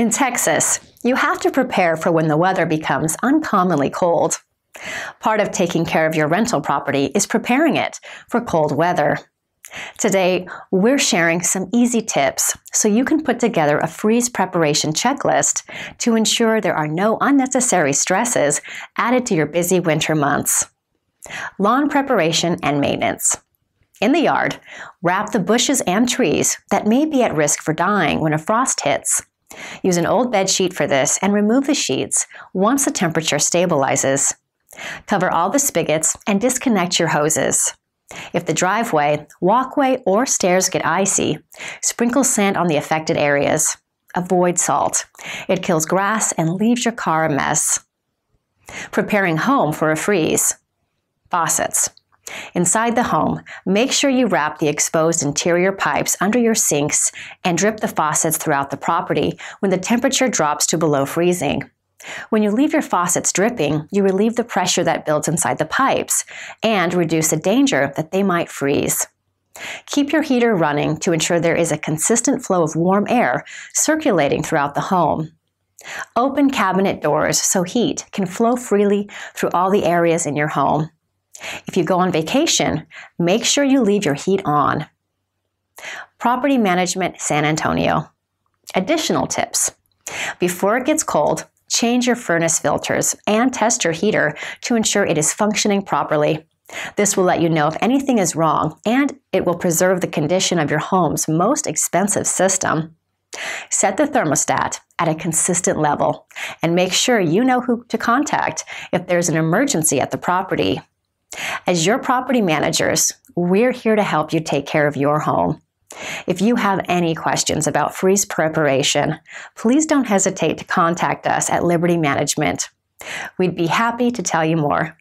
In Texas, you have to prepare for when the weather becomes uncommonly cold. Part of taking care of your rental property is preparing it for cold weather. Today, we're sharing some easy tips so you can put together a freeze preparation checklist to ensure there are no unnecessary stresses added to your busy winter months. Lawn preparation and maintenance. In the yard, wrap the bushes and trees that may be at risk for dying when a frost hits. Use an old bed sheet for this and remove the sheets once the temperature stabilizes. Cover all the spigots and disconnect your hoses. If the driveway, walkway, or stairs get icy, sprinkle sand on the affected areas. Avoid salt. It kills grass and leaves your car a mess. Preparing home for a freeze. Faucets. Inside the home, make sure you wrap the exposed interior pipes under your sinks and drip the faucets throughout the property when the temperature drops to below freezing. When you leave your faucets dripping, you relieve the pressure that builds inside the pipes and reduce the danger that they might freeze. Keep your heater running to ensure there is a consistent flow of warm air circulating throughout the home. Open cabinet doors so heat can flow freely through all the areas in your home. If you go on vacation, make sure you leave your heat on. Property Management San Antonio. Additional tips. Before it gets cold, change your furnace filters and test your heater to ensure it is functioning properly. This will let you know if anything is wrong and it will preserve the condition of your home's most expensive system. Set the thermostat at a consistent level and make sure you know who to contact if there's an emergency at the property. As your property managers, we're here to help you take care of your home. If you have any questions about freeze preparation, please don't hesitate to contact us at Liberty Management. We'd be happy to tell you more.